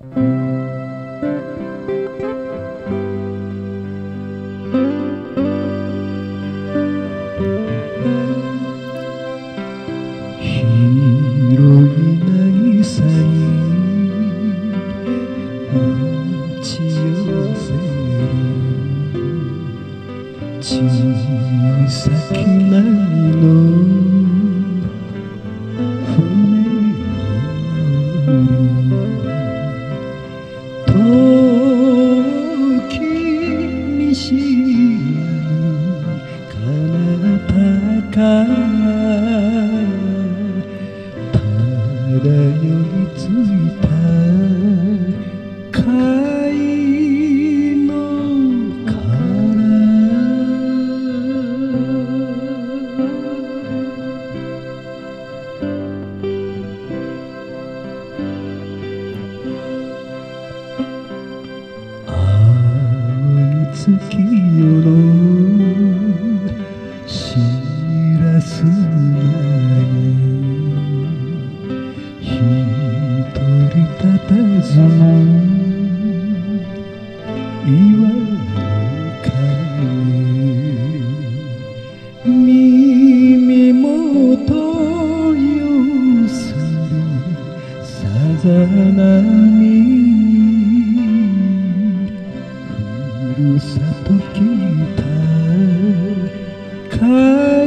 小さき波彼方か漂いついた貝の青い月夜のさなみふるさと来た。